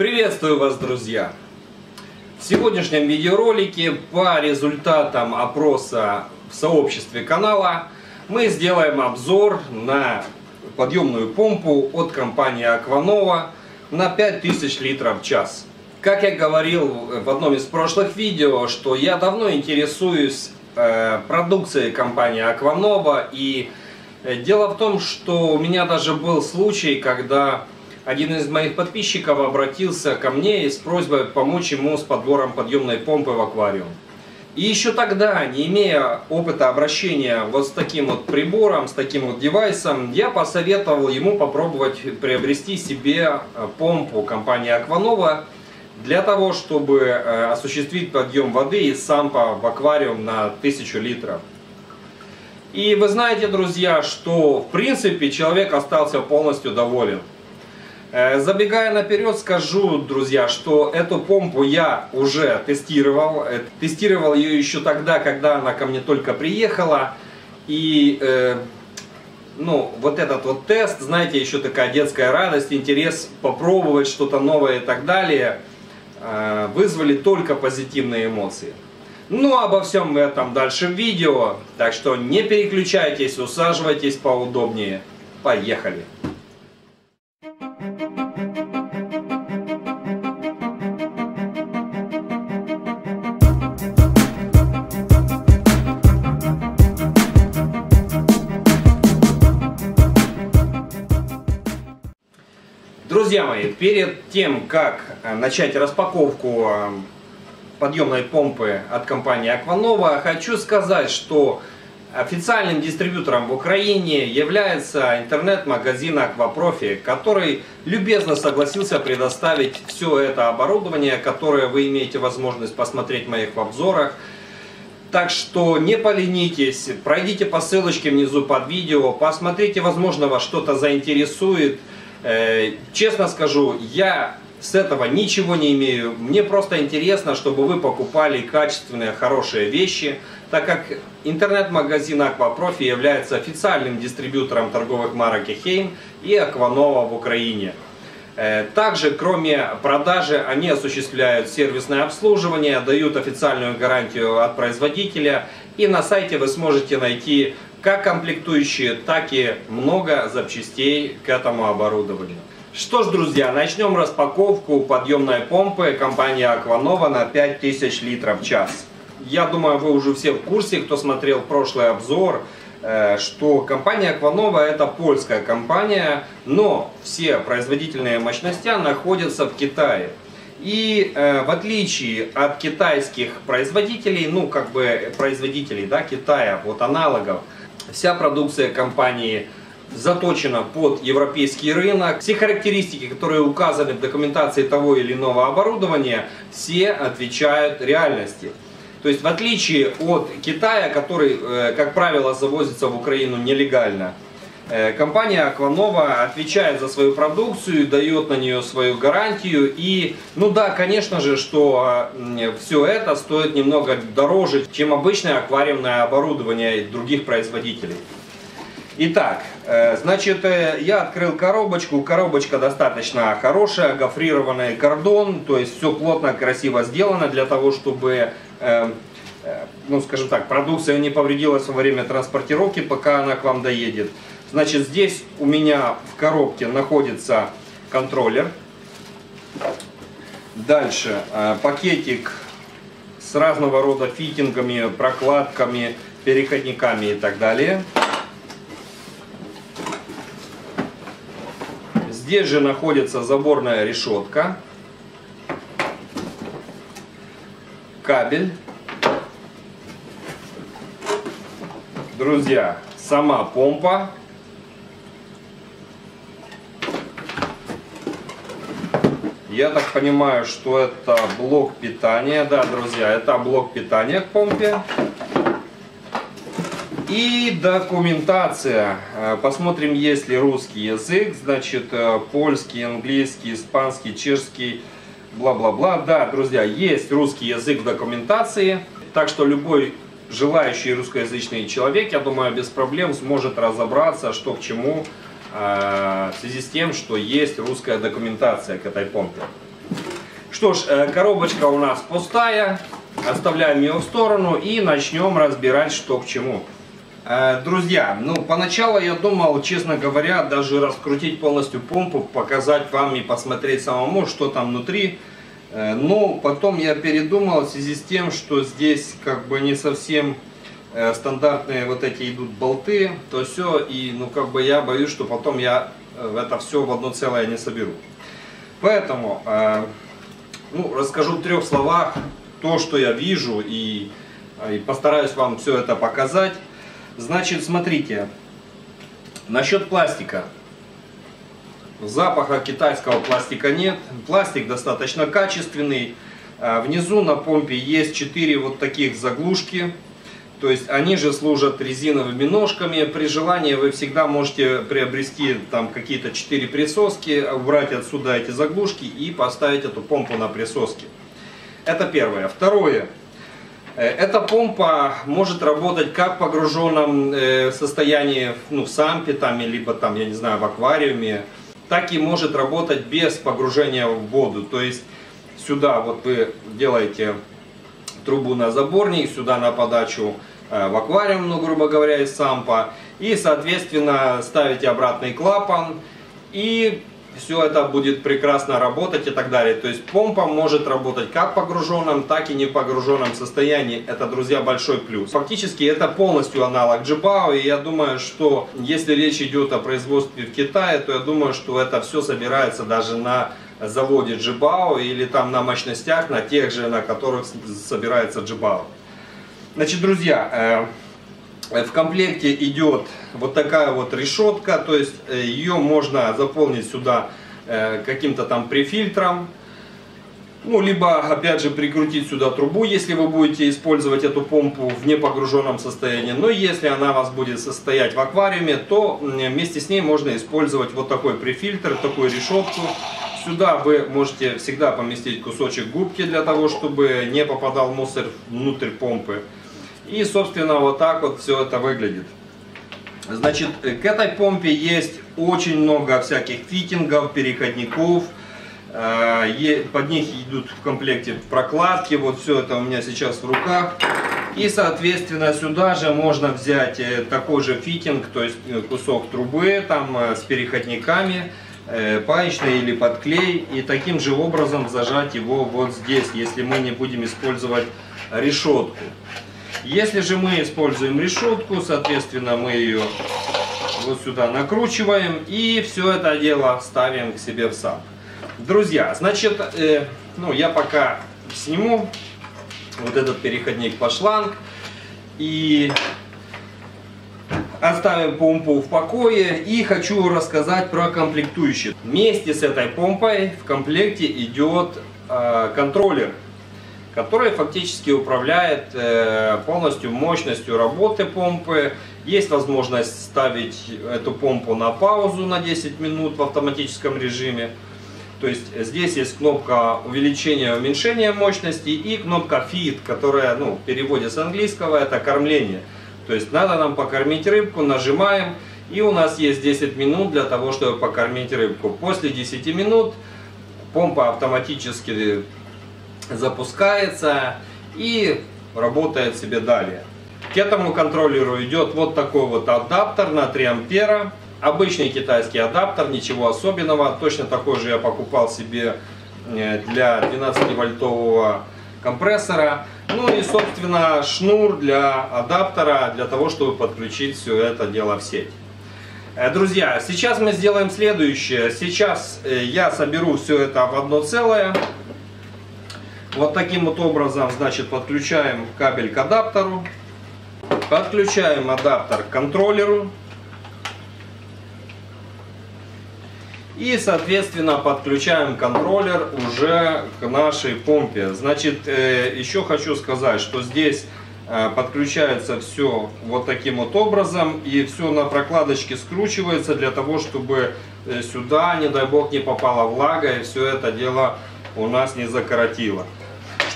Приветствую вас, друзья! В сегодняшнем видеоролике по результатам опроса в сообществе канала мы сделаем обзор на подъемную помпу от компании Акванова на 5000 литров в час. Как я говорил в одном из прошлых видео, что я давно интересуюсь э, продукцией компании Акванова и э, дело в том, что у меня даже был случай, когда один из моих подписчиков обратился ко мне с просьбой помочь ему с подбором подъемной помпы в аквариум. И еще тогда, не имея опыта обращения вот с таким вот прибором, с таким вот девайсом, я посоветовал ему попробовать приобрести себе э, помпу компании Акванова для того, чтобы э, осуществить подъем воды из сампа в аквариум на 1000 литров. И вы знаете, друзья, что в принципе человек остался полностью доволен. Э, забегая наперед, скажу, друзья, что эту помпу я уже тестировал. Э, тестировал ее еще тогда, когда она ко мне только приехала. И э, ну, вот этот вот тест, знаете, еще такая детская радость, интерес попробовать что-то новое и так далее, э, вызвали только позитивные эмоции. Ну, обо всем этом дальше в видео, так что не переключайтесь, усаживайтесь поудобнее. Поехали! Перед тем, как э, начать распаковку э, подъемной помпы от компании Акванова, хочу сказать, что официальным дистрибьютором в Украине является интернет-магазин Аквапрофи, который любезно согласился предоставить все это оборудование, которое вы имеете возможность посмотреть в моих обзорах. Так что не поленитесь, пройдите по ссылочке внизу под видео, посмотрите, возможно, вас что-то заинтересует. Э, честно скажу, я с этого ничего не имею. Мне просто интересно, чтобы вы покупали качественные, хорошие вещи, так как интернет-магазин Аквапрофи является официальным дистрибьютором торговых марок Эхейм и Акванова в Украине. Э, также, кроме продажи, они осуществляют сервисное обслуживание, дают официальную гарантию от производителя. И на сайте вы сможете найти как комплектующие, так и много запчастей к этому оборудованию. Что ж, друзья, начнем распаковку подъемной помпы компании Акванова на 5000 литров в час. Я думаю, вы уже все в курсе, кто смотрел прошлый обзор, э, что компания Акванова это польская компания, но все производительные мощности находятся в Китае. И э, в отличие от китайских производителей, ну как бы производителей да, Китая, вот аналогов, Вся продукция компании заточена под европейский рынок. Все характеристики, которые указаны в документации того или иного оборудования, все отвечают реальности. То есть в отличие от Китая, который, э, как правило, завозится в Украину нелегально, компания Акванова отвечает за свою продукцию, дает на нее свою гарантию. И, ну да, конечно же, что все это стоит немного дороже, чем обычное аквариумное оборудование других производителей. Итак, э, значит, я открыл коробочку. Коробочка достаточно хорошая, гофрированный кордон, то есть все плотно, красиво сделано для того, чтобы э, ну, скажем так, продукция не повредилась во время транспортировки, пока она к вам доедет. Значит, здесь у меня в коробке находится контроллер. Дальше э, пакетик с разного рода фитингами, прокладками, переходниками и так далее. Здесь же находится заборная решетка. кабель. Друзья, сама помпа. Я так понимаю, что это блок питания. Да, друзья, это блок питания к помпе. И документация. Э, посмотрим, есть ли русский язык. Значит, э, польский, английский, испанский, чешский, бла-бла-бла. Да, друзья, есть русский язык в документации, так что любой желающий русскоязычный человек, я думаю, без проблем сможет разобраться, что к чему, в связи с тем, что есть русская документация к этой помпе. Что ж, э, коробочка у нас пустая. Оставляем ее в сторону и начнем разбирать, что к чему. Э, друзья, ну поначалу я думал, честно говоря, даже раскрутить полностью помпу, показать вам и посмотреть самому, что там внутри. Э, но потом я передумал в связи с тем, что здесь как бы не совсем э, стандартные вот эти идут болты, то все, и ну как бы я боюсь, что потом я это все в одно целое не соберу. Поэтому ну, расскажу в трех словах то, что я вижу и, и постараюсь вам все это показать. Значит, смотрите, насчет пластика. Запаха китайского пластика нет. Пластик достаточно качественный. Внизу на помпе есть 4 вот таких заглушки. То есть они же служат резиновыми ножками. При желании вы всегда можете приобрести там какие-то 4 присоски, убрать отсюда эти заглушки и поставить эту помпу на присоски. Это первое. Второе. Э, эта помпа может работать как в погруженном э, состоянии ну, в сампе, там, либо там, я не знаю, в аквариуме, так и может работать без погружения в воду. То есть сюда вот вы делаете трубу на заборник, сюда на подачу в аквариум, ну, грубо говоря, из сампа. И, соответственно, ставите обратный клапан и все это будет прекрасно работать и так далее. То есть помпа может работать как в погруженном, так и не в погруженном состоянии. Это, друзья, большой плюс. Фактически это полностью аналог Джибао. И я думаю, что если речь идет о производстве в Китае, то я думаю, что это все собирается даже на заводе Джибао или там на мощностях, на тех же, на которых собирается Джибао. Значит, друзья, э, в комплекте идет вот такая вот решетка, то есть э, ее можно заполнить сюда э, каким-то там префильтром, ну, либо, опять же, прикрутить сюда трубу, если вы будете использовать эту помпу в непогруженном состоянии. Но если она у вас будет состоять в аквариуме, то вместе с ней можно использовать вот такой префильтр, такую решетку. Сюда вы можете всегда поместить кусочек губки для того, чтобы не попадал мусор внутрь помпы. И, собственно, вот так вот все это выглядит. Значит, к этой помпе есть очень много всяких фитингов, переходников. Э, под них идут в комплекте прокладки. Вот все это у меня сейчас в руках. И, соответственно, сюда же можно взять э, такой же фитинг, то есть э, кусок трубы там с переходниками, паечный или под клей. И таким же образом зажать его вот здесь, если мы не будем использовать решетку. Если же мы используем решетку, соответственно, мы ее вот сюда накручиваем и все это дело ставим к себе в сам. Друзья, значит, э, ну я пока сниму вот этот переходник по шланг и оставим помпу в покое и хочу рассказать про комплектующие. Вместе с этой помпой в комплекте идет э, контроллер который фактически управляет э, полностью мощностью работы помпы. Есть возможность ставить эту помпу на паузу на 10 минут в автоматическом режиме. То есть здесь есть кнопка увеличения уменьшения мощности и кнопка feed, которая ну, в переводе с английского это кормление. То есть надо нам покормить рыбку, нажимаем и у нас есть 10 минут для того, чтобы покормить рыбку. После 10 минут помпа автоматически запускается и работает себе далее. К этому контроллеру идет вот такой вот адаптер на 3 ампера. Обычный китайский адаптер, ничего особенного. Точно такой же я покупал себе э, для 12 вольтового компрессора. Ну и собственно шнур для адаптера, для того чтобы подключить все это дело в сеть. Э, друзья, сейчас мы сделаем следующее. Сейчас э, я соберу все это в одно целое. Вот таким вот образом, значит, подключаем кабель к адаптеру. Подключаем адаптер к контроллеру. И, соответственно, подключаем контроллер уже к нашей помпе. Значит, э, еще хочу сказать, что здесь э, подключается все вот таким вот образом. И все на прокладочке скручивается для того, чтобы э, сюда, не дай бог, не попала влага и все это дело у нас не закоротило.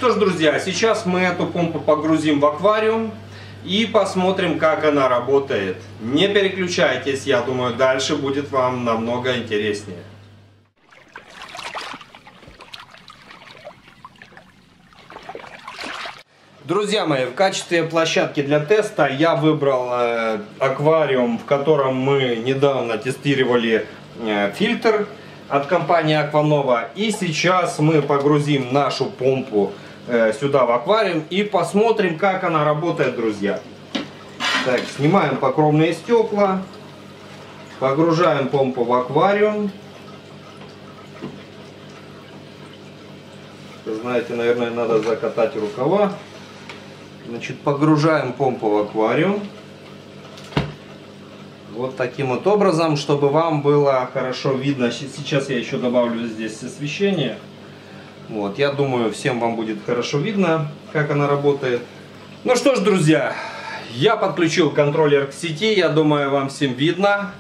Что ж, друзья, сейчас мы эту помпу погрузим в аквариум и посмотрим, как она работает. Не переключайтесь, я думаю, дальше будет вам намного интереснее. Друзья мои, в качестве площадки для теста я выбрал э, аквариум, в котором мы недавно тестировали э, фильтр от компании Aquanova. И сейчас мы погрузим нашу помпу сюда в аквариум и посмотрим, как она работает, друзья. Так, снимаем покровные стекла, погружаем помпу в аквариум. Знаете, наверное, надо закатать рукава. Значит, погружаем помпу в аквариум. Вот таким вот образом, чтобы вам было хорошо видно. Сейчас я еще добавлю здесь освещение. Вот, я думаю, всем вам будет хорошо видно, как она работает. Ну что ж, друзья, я подключил контроллер к сети. Я думаю, вам всем видно.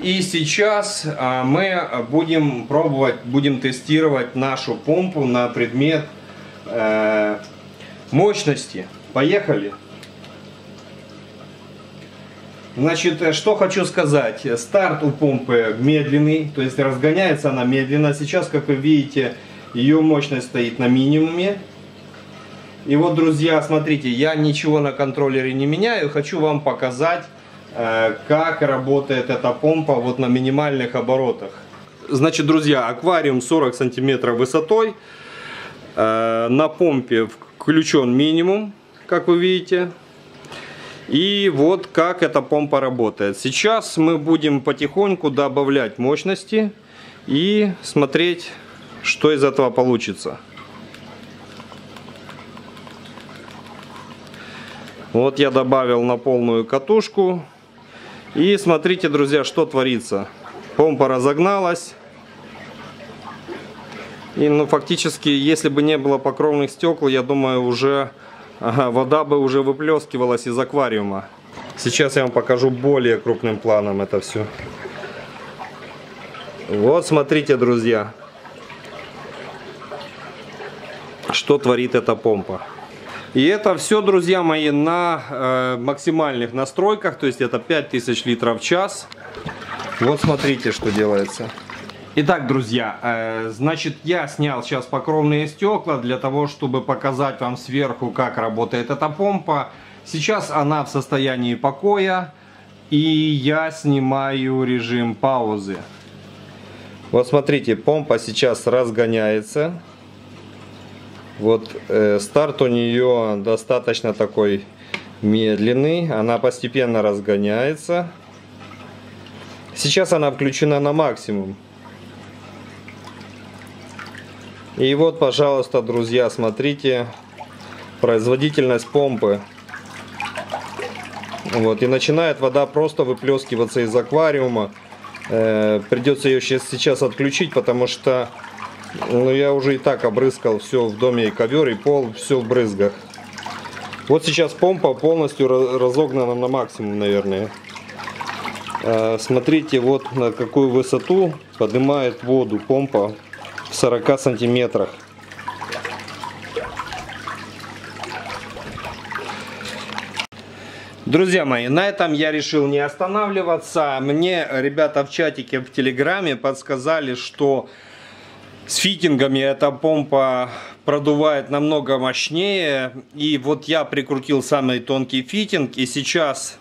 И сейчас а, мы будем пробовать, будем тестировать нашу помпу на предмет э, мощности. Поехали! Значит, э, что хочу сказать. Старт у помпы медленный, то есть разгоняется она медленно. Сейчас, как вы видите, ее мощность стоит на минимуме. И вот, друзья, смотрите, я ничего на контроллере не меняю. Хочу вам показать, э, как работает эта помпа вот на минимальных оборотах. Значит, друзья, аквариум 40 сантиметров высотой. Э, на помпе включен минимум, как вы видите. И вот как эта помпа работает. Сейчас мы будем потихоньку добавлять мощности и смотреть, что из этого получится. Вот я добавил на полную катушку. И смотрите, друзья, что творится. Помпа разогналась. И ну, фактически, если бы не было покровных стекол, я думаю, уже ага, вода бы уже выплескивалась из аквариума. Сейчас я вам покажу более крупным планом это все. Вот смотрите, друзья, что творит эта помпа. И это все, друзья мои, на э, максимальных настройках, то есть это 5000 литров в час. Вот смотрите, что делается. Итак, друзья, э, значит, я снял сейчас покровные стекла для того, чтобы показать вам сверху, как работает эта помпа. Сейчас она в состоянии покоя, и я снимаю режим паузы. Вот смотрите, помпа сейчас разгоняется. Вот э, старт у нее достаточно такой медленный, она постепенно разгоняется. Сейчас она включена на максимум. И вот, пожалуйста, друзья, смотрите, производительность помпы. Вот, и начинает вода просто выплескиваться из аквариума. Э, придется ее сейчас, сейчас отключить, потому что ну, я уже и так обрызгал все в доме, и ковер, и пол, все в брызгах. Вот сейчас помпа полностью разогнана на максимум, наверное. Э, смотрите, вот на какую высоту поднимает воду помпа в 40 сантиметрах. Друзья мои, на этом я решил не останавливаться. Мне ребята в чатике в Телеграме подсказали, что с фитингами эта помпа продувает намного мощнее. И вот я прикрутил самый тонкий фитинг. И сейчас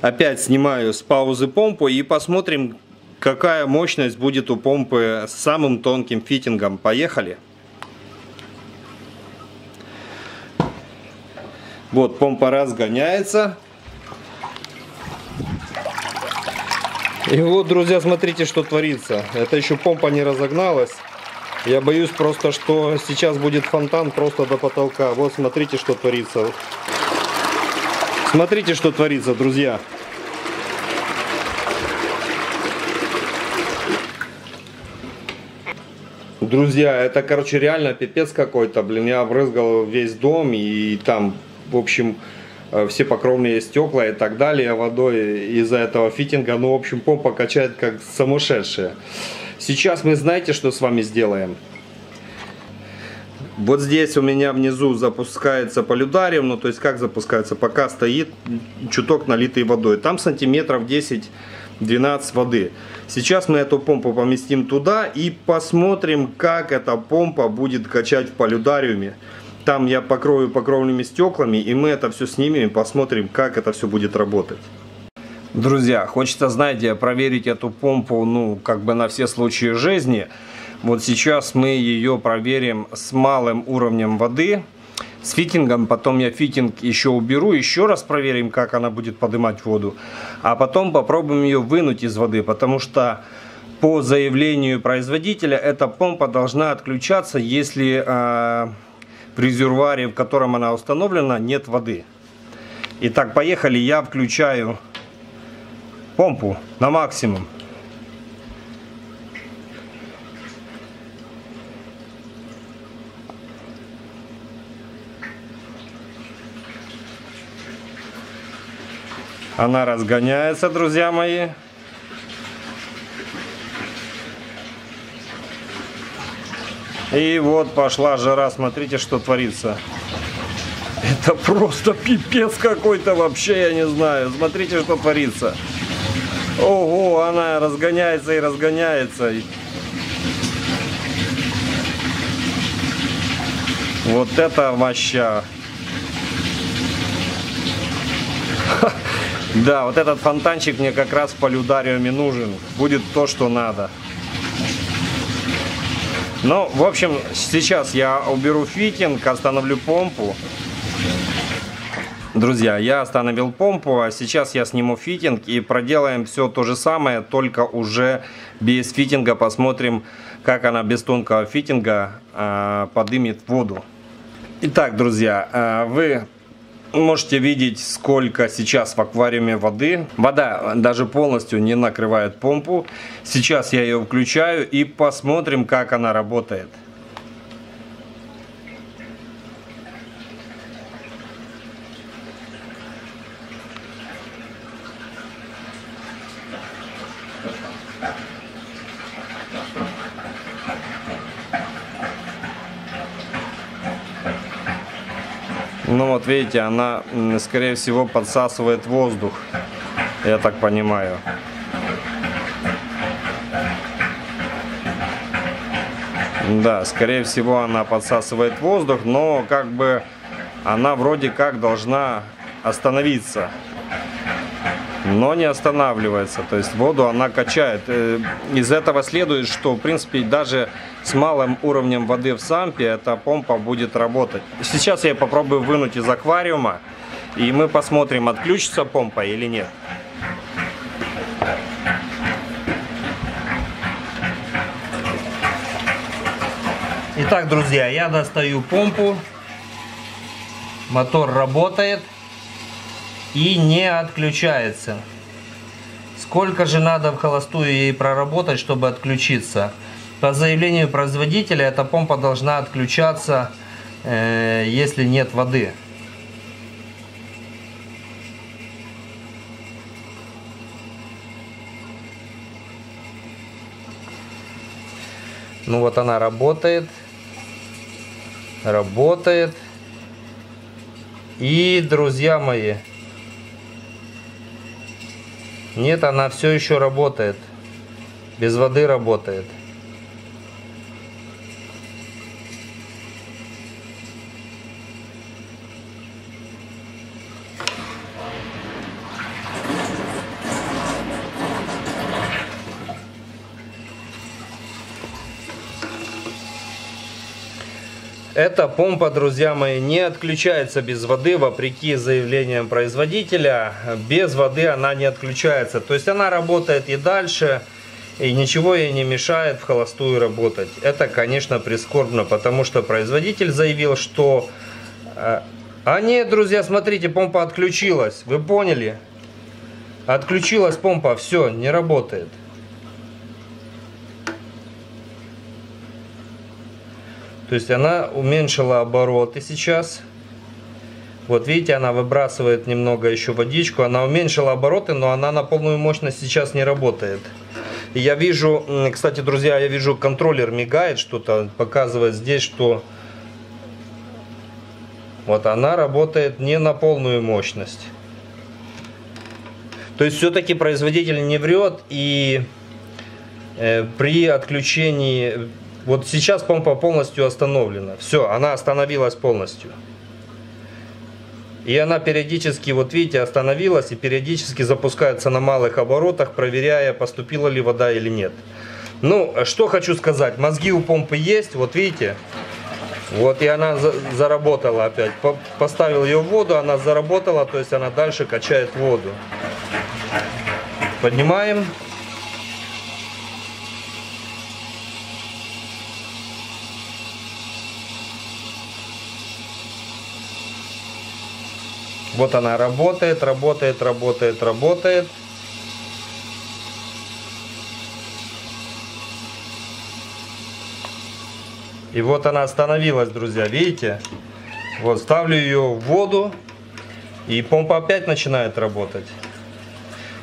опять снимаю с паузы помпу и посмотрим, какая мощность будет у помпы с самым тонким фитингом. Поехали! Вот помпа разгоняется. И вот, друзья, смотрите, что творится. Это еще помпа не разогналась. Я боюсь просто, что сейчас будет фонтан просто до потолка. Вот смотрите, что творится. Смотрите, что творится, друзья. Друзья, это, короче, реально пипец какой-то. Блин, я обрызгал весь дом и там, в общем, э, все покровные стекла и так далее водой из-за этого фитинга. Ну, в общем, помпа качает как сумасшедшая. Сейчас мы знаете, что с вами сделаем? Вот здесь у меня внизу запускается полюдариум, ну то есть как запускается, пока стоит чуток налитой водой. Там сантиметров 10-12 воды. Сейчас мы эту помпу поместим туда и посмотрим, как эта помпа будет качать в полюдариуме. Там я покрою покровными стеклами, и мы это все снимем и посмотрим, как это все будет работать. Друзья, хочется, знаете, проверить эту помпу, ну, как бы на все случаи жизни. Вот сейчас мы ее проверим с малым уровнем воды, с фитингом. Потом я фитинг еще уберу, еще раз проверим, как она будет поднимать воду. А потом попробуем ее вынуть из воды, потому что по заявлению производителя эта помпа должна отключаться, если э, в резервуаре, в котором она установлена, нет воды. Итак, поехали. Я включаю помпу на максимум. Она разгоняется, друзья мои. И вот пошла жара, смотрите, что творится. Это просто пипец какой-то вообще, я не знаю. Смотрите, что творится. Ого, она разгоняется и разгоняется. Вот это моща. Да, вот этот фонтанчик мне как раз в полюдариуме нужен. Будет то, что надо. Ну, в общем, сейчас я уберу фитинг, остановлю помпу. Друзья, я остановил помпу, а сейчас я сниму фитинг и проделаем все то же самое, только уже без фитинга. Посмотрим, как она без тонкого фитинга э, подымет воду. Итак, друзья, э, вы можете видеть, сколько сейчас в аквариуме воды. Вода даже полностью не накрывает помпу. Сейчас я ее включаю и посмотрим, как она работает. Ну вот видите, она скорее всего подсасывает воздух, я так понимаю. Да, скорее всего она подсасывает воздух, но как бы она вроде как должна остановиться но не останавливается. То есть воду она качает. Э, из этого следует, что в принципе даже с малым уровнем воды в сампе эта помпа будет работать. Сейчас я попробую вынуть из аквариума и мы посмотрим, отключится помпа или нет. Итак, друзья, я достаю помпу. Мотор работает и не отключается. Сколько же надо в холостую ей проработать, чтобы отключиться? По заявлению производителя эта помпа должна отключаться, э, если нет воды. Ну вот она работает. Работает. И, друзья мои, нет, она все еще работает. Без воды работает. Эта помпа, друзья мои, не отключается без воды, вопреки заявлениям производителя. Без воды она не отключается. То есть она работает и дальше, и ничего ей не мешает в холостую работать. Это, конечно, прискорбно, потому что производитель заявил, что... Э, а нет, друзья, смотрите, помпа отключилась. Вы поняли? Отключилась помпа, все, не работает. То есть она уменьшила обороты сейчас. Вот видите, она выбрасывает немного еще водичку. Она уменьшила обороты, но она на полную мощность сейчас не работает. И я вижу, кстати, друзья, я вижу контроллер мигает что-то, показывает здесь, что вот она работает не на полную мощность. То есть все-таки производитель не врет и э, при отключении Вот сейчас помпа полностью остановлена. Все, она остановилась полностью. И она периодически, вот видите, остановилась и периодически запускается на малых оборотах, проверяя, поступила ли вода или нет. Ну, что хочу сказать, мозги у помпы есть, вот видите, вот и она за заработала опять. По поставил ее в воду, она заработала, то есть она дальше качает воду. Поднимаем. Вот она работает, работает, работает, работает. И вот она остановилась, друзья, видите? Вот, ставлю ее в воду, и помпа опять начинает работать.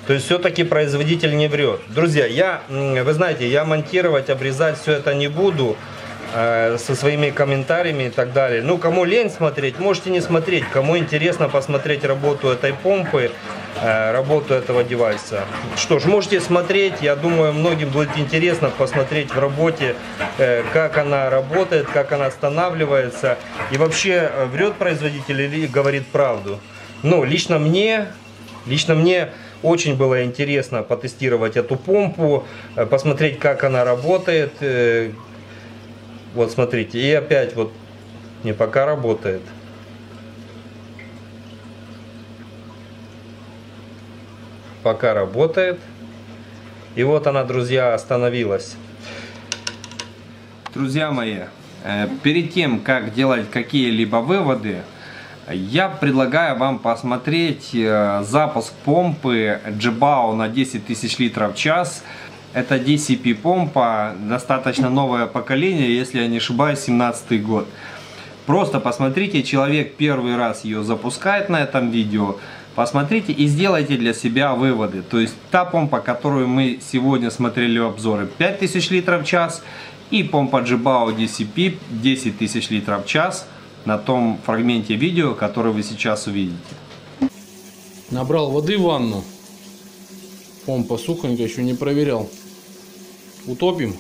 То есть все-таки производитель не врет. Друзья, я, вы знаете, я монтировать, обрезать все это не буду э, со своими комментариями и так далее. Ну, кому лень смотреть, можете не смотреть. Кому интересно посмотреть работу этой помпы, Э, работу этого девайса. Что ж, можете смотреть, я думаю, многим будет интересно посмотреть в работе, э, как она работает, как она останавливается. И вообще, врет производитель или говорит правду. Ну, лично мне, лично мне очень было интересно потестировать эту помпу, посмотреть, как она работает. Вот смотрите, и опять вот не пока работает. пока работает. И вот она, друзья, остановилась. Друзья мои, э, перед тем, как делать какие-либо выводы, я предлагаю вам посмотреть э, запуск помпы Jibao на 10 тысяч литров в час. Это DCP помпа, достаточно новое поколение, если я не ошибаюсь, 17 год. Просто посмотрите, человек первый раз ее запускает на этом видео. Посмотрите и сделайте для себя выводы. То есть та помпа, которую мы сегодня смотрели в обзоре 5000 литров в час и помпа Jibao DCP 10 тысяч литров в час на том фрагменте видео, который вы сейчас увидите. Набрал воды в ванну. Помпа сухонькая, еще не проверял. Утопим.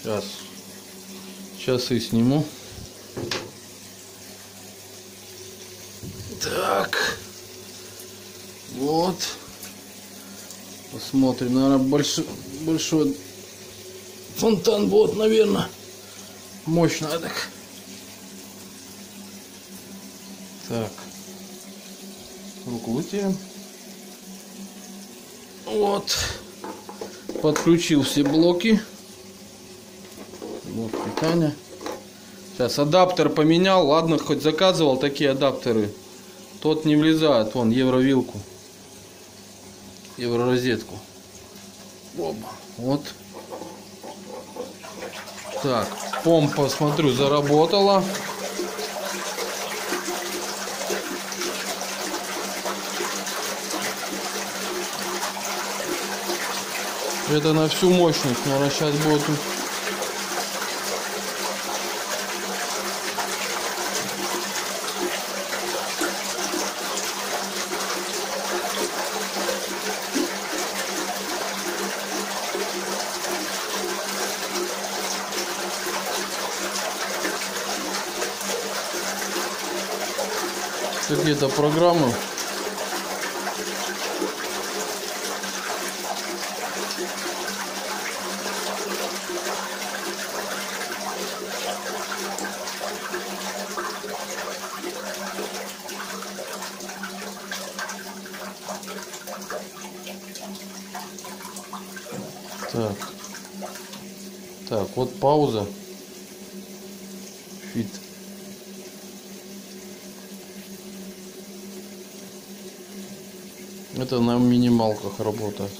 Сейчас. Сейчас и сниму. Так. Вот. Посмотрим. Наверное, большой, большой фонтан будет, наверное. Мощно так. Так. Руку вытерем. Вот. Подключил все блоки блок питания. Сейчас адаптер поменял. Ладно, хоть заказывал такие адаптеры. Тот не влезает. Вон, евровилку. Евророзетку. Оба. Вот. Так, помпа, смотрю, заработала. Это на всю мощность, наверное, сейчас будет какие-то программы. Так. Так, вот пауза. Фит. Это на минималках работает.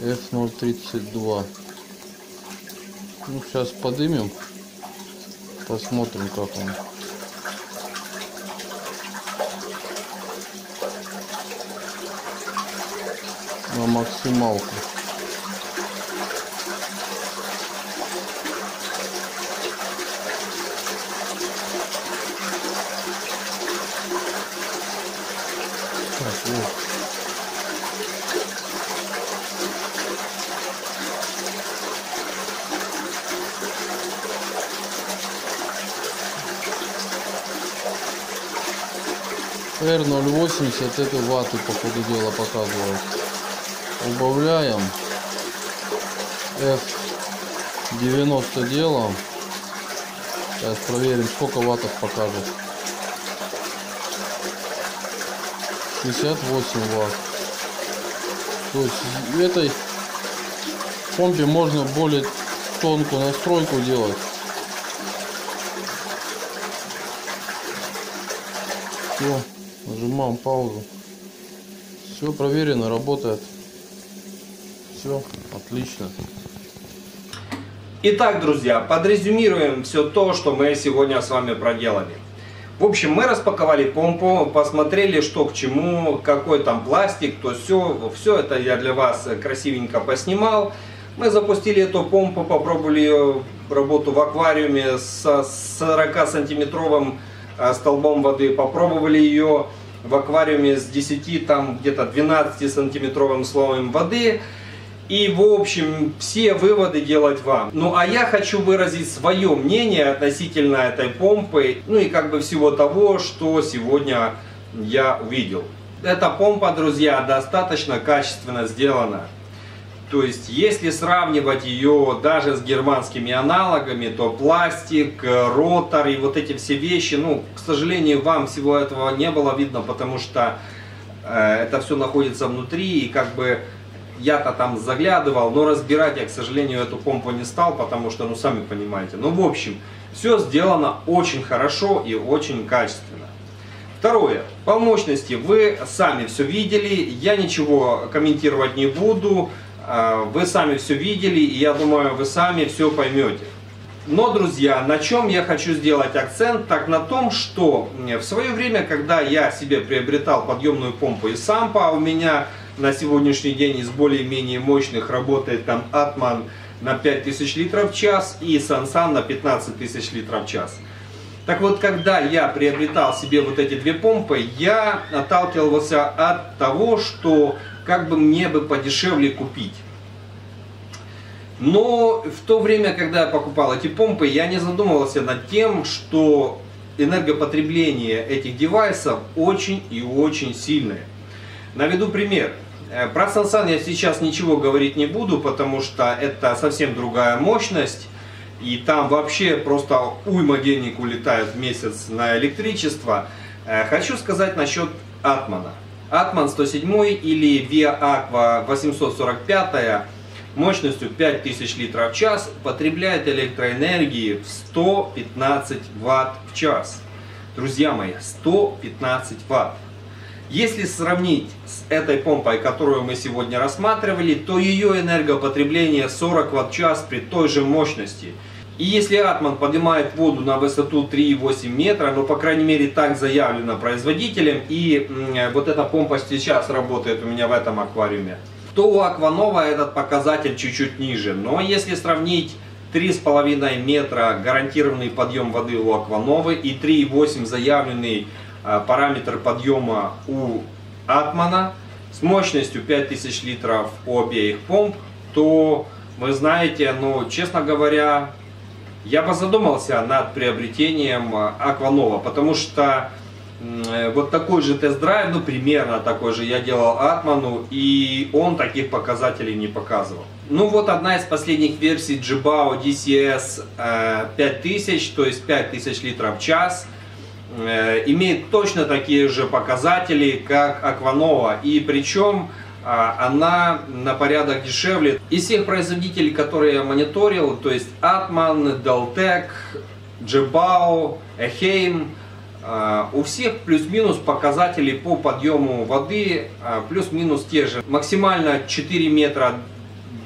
F032. Ну, сейчас подымем. Посмотрим, как он. на максималку. Так, вот. R080 это ваты по ходу дела показывает. Убавляем. F90 делаем. Сейчас проверим сколько ваттов покажет. 68 ватт. То есть в этой помпе можно более тонкую настройку делать. Все. Нажимаем паузу. Все проверено, работает. Все, отлично. Итак, друзья, подрезюмируем все то, что мы сегодня с вами проделали. В общем, мы распаковали помпу, посмотрели, что к чему, какой там пластик, то все. Все это я для вас красивенько поснимал. Мы запустили эту помпу, попробовали ее работу в аквариуме со 40 сантиметровым Э, столбом воды, попробовали ее в аквариуме с 10, там где-то 12 сантиметровым слоем воды. И, в общем, все выводы делать вам. Ну, а я хочу выразить свое мнение относительно этой помпы, ну и как бы всего того, что сегодня я увидел. Эта помпа, друзья, достаточно качественно сделана. То есть, если сравнивать ее даже с германскими аналогами, то пластик, ротор и вот эти все вещи, ну, к сожалению, вам всего этого не было видно, потому что э, это все находится внутри, и как бы я-то там заглядывал, но разбирать я, к сожалению, эту помпу не стал, потому что, ну, сами понимаете. Ну, в общем, все сделано очень хорошо и очень качественно. Второе. По мощности вы сами все видели, я ничего комментировать не буду. А, вы сами все видели, и я думаю, вы сами все поймете. Но, друзья, на чем я хочу сделать акцент, так на том, что в свое время, когда я себе приобретал подъемную помпу из Сампа, у меня на сегодняшний день из более-менее мощных работает там Атман на 5000 литров в час и Сансан на 15 тысяч литров в час. Так вот, когда я приобретал себе вот эти две помпы, я отталкивался от того, что как бы мне бы подешевле купить. Но в то время, когда я покупал эти помпы, я не задумывался над тем, что энергопотребление этих девайсов очень и очень сильное. Наведу пример. Э, про Sansan я сейчас ничего говорить не буду, потому что это совсем другая мощность. И там вообще просто уйма денег улетает в месяц на электричество. Э, хочу сказать насчет Атмана. Атман 107 или Via Aqua 845 мощностью 5000 литров в час потребляет электроэнергии в 115 ватт в час. Друзья мои, 115 ватт. Если сравнить с этой помпой, которую мы сегодня рассматривали, то ее энергопотребление 40 ватт в час при той же мощности – и если Атман поднимает воду на высоту 3,8 метра, ну по крайней мере так заявлено производителем, и вот эта помпа сейчас работает у меня в этом аквариуме, то у Акванова этот показатель чуть-чуть ниже. Но если сравнить 3,5 метра гарантированный подъем воды у Аквановы и 3,8 заявленный а, параметр подъема у Атмана с мощностью 5000 литров у обеих помп, то вы знаете, ну, честно говоря, я бы задумался над приобретением э, Акванова, потому что э, вот такой же тест-драйв, ну примерно такой же я делал Атману, и он таких показателей не показывал. Ну вот одна из последних версий Jibao DCS 5000, то есть 5000 литров в час, э, имеет точно такие же показатели, как Акванова, и причем она на порядок дешевле. Из всех производителей, которые я мониторил, то есть Atman, Deltec, Jebao, Eheim, а, у всех плюс-минус показатели по подъему воды а, плюс-минус те же. Максимально 4 метра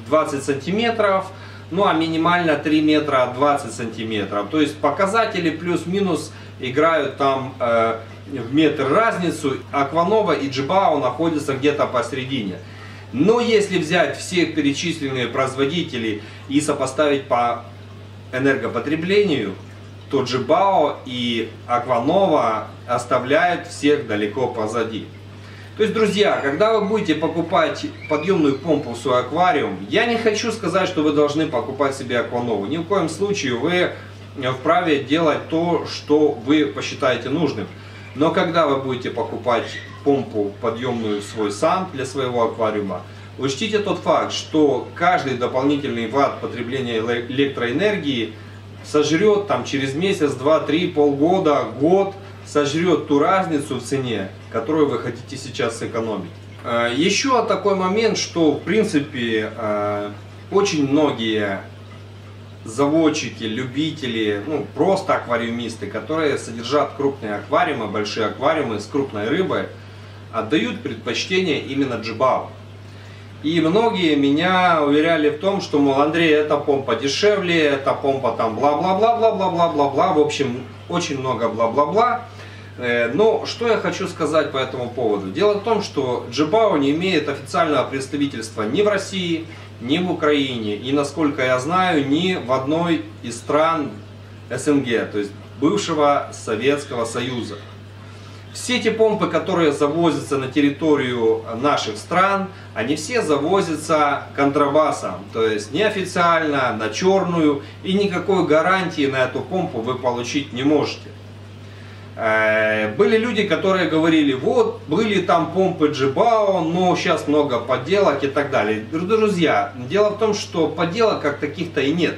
20 сантиметров, ну а минимально 3 метра 20 сантиметров. То есть показатели плюс-минус играют там э, в метр разницу. Акванова и Джибао находятся где-то посередине. Но если взять всех перечисленные производителей и сопоставить по энергопотреблению, то Джибао и Акванова оставляют всех далеко позади. То есть, друзья, когда вы будете покупать подъемную помпу в свой аквариум, я не хочу сказать, что вы должны покупать себе Акванову. Ни в коем случае вы вправе делать то, что вы посчитаете нужным. Но когда вы будете покупать помпу подъемную свой сам для своего аквариума, учтите тот факт, что каждый дополнительный ватт потребления электроэнергии сожрет там через месяц, два, три, полгода, год, сожрет ту разницу в цене, которую вы хотите сейчас сэкономить. Э, еще такой момент, что в принципе э, очень многие заводчики, любители, ну просто аквариумисты, которые содержат крупные аквариумы, большие аквариумы с крупной рыбой, отдают предпочтение именно джибау. И многие меня уверяли в том, что, мол, Андрей, эта помпа дешевле, эта помпа там бла-бла-бла-бла-бла-бла-бла-бла. В общем, очень много бла-бла-бла. Э, но что я хочу сказать по этому поводу? Дело в том, что Джибао не имеет официального представительства ни в России, ни в Украине, и, насколько я знаю, ни в одной из стран СНГ, то есть бывшего Советского Союза. Все эти помпы, которые завозятся на территорию наших стран, они все завозятся контрабасом, то есть неофициально, на черную, и никакой гарантии на эту помпу вы получить не можете. Э, были люди, которые говорили, вот, были там помпы Джибао, но сейчас много подделок и так далее. Друзья, дело в том, что подделок как таких-то и нет.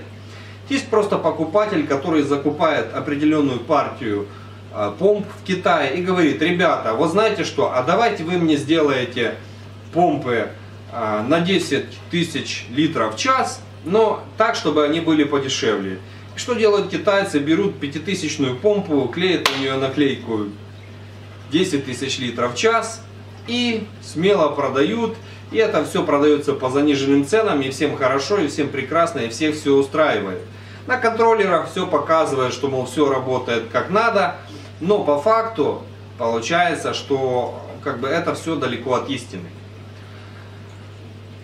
Есть просто покупатель, который закупает определенную партию э, помп в Китае и говорит, ребята, вот знаете что, а давайте вы мне сделаете помпы э, на 10 тысяч литров в час, но так, чтобы они были подешевле. Что делают китайцы? Берут пятитысячную помпу, клеят на нее наклейку 10 тысяч литров в час и смело продают. И это все продается по заниженным ценам, и всем хорошо, и всем прекрасно, и всех все устраивает. На контроллерах все показывает, что, мол, все работает как надо, но по факту получается, что как бы это все далеко от истины.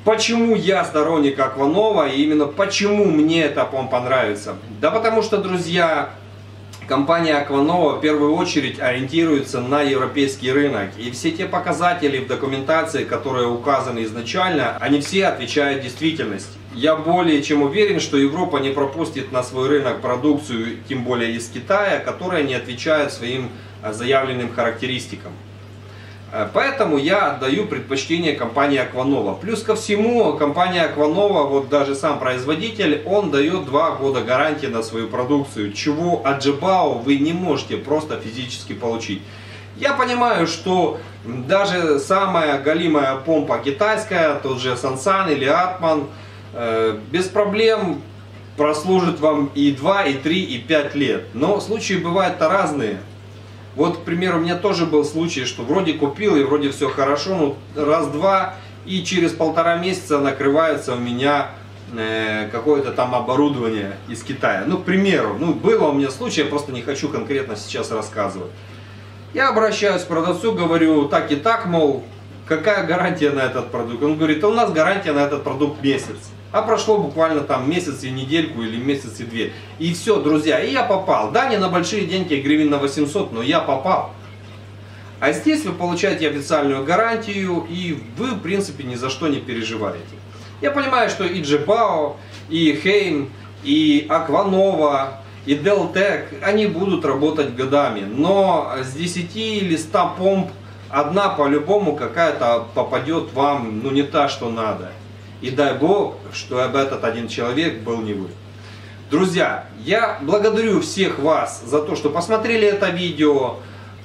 Почему я сторонник Акванова и именно почему мне эта помпа нравится? Да потому что, друзья, компания Акванова в первую очередь ориентируется на европейский рынок. И все те показатели в документации, которые указаны изначально, они все отвечают действительности. Я более чем уверен, что Европа не пропустит на свой рынок продукцию, тем более из Китая, которая не отвечает своим заявленным характеристикам. Э, поэтому я отдаю предпочтение компании Акванова. Плюс ко всему, компания Акванова, вот даже сам производитель, он дает 2 года гарантии на свою продукцию, чего от Джибао вы не можете просто физически получить. Я понимаю, что даже самая галимая помпа китайская, тот же Сансан или Атман, э, без проблем прослужит вам и 2, и 3, и 5 лет. Но случаи бывают-то разные. Вот, к примеру, у меня тоже был случай, что вроде купил и вроде все хорошо, ну раз-два, и через полтора месяца накрывается у меня э, какое-то там оборудование из Китая. Ну, к примеру, ну было у меня случай, я просто не хочу конкретно сейчас рассказывать. Я обращаюсь к продавцу, говорю, так и так, мол, какая гарантия на этот продукт? Он говорит, у нас гарантия на этот продукт месяц. А прошло буквально там месяц и недельку или месяц и две. И все, друзья, и я попал. Да, не на большие деньги, гривен на 800, но я попал. А здесь вы получаете официальную гарантию, и вы, в принципе, ни за что не переживаете. Я понимаю, что и Джебао, и Хейм, и Акванова, и Делтек, они будут работать годами. Но с 10 или 100 помп одна по-любому какая-то попадет вам, ну не та, что надо. И дай Бог, что об этот один человек был не вы. Друзья, я благодарю всех вас за то, что посмотрели это видео.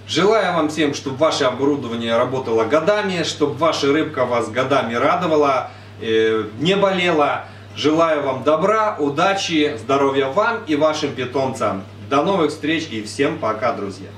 Желаю вам всем, чтобы ваше оборудование работало годами, чтобы ваша рыбка вас годами радовала, э, не болела. Желаю вам добра, удачи, здоровья вам и вашим питомцам. До новых встреч и всем пока, друзья.